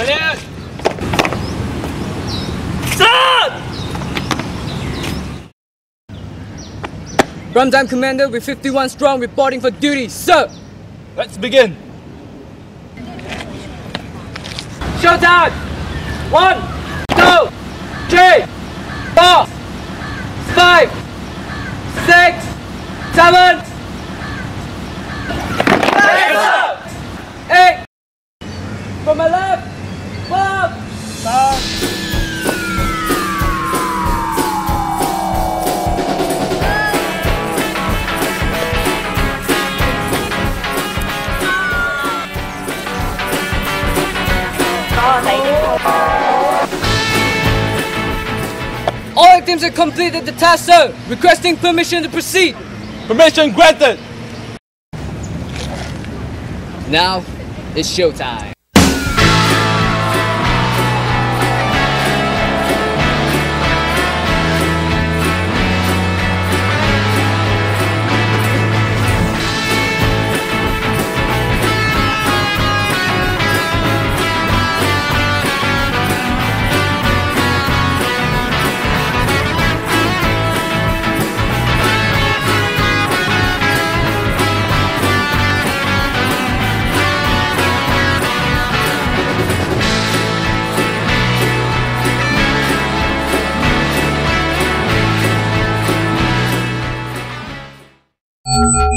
Salute! Salute! Primetime Commander with 51 strong reporting for duty, sir! Let's begin. Showtime! One, two, three, four, five, six, seven, victims have completed the task, sir. Requesting permission to proceed. Permission granted. Now, it's showtime.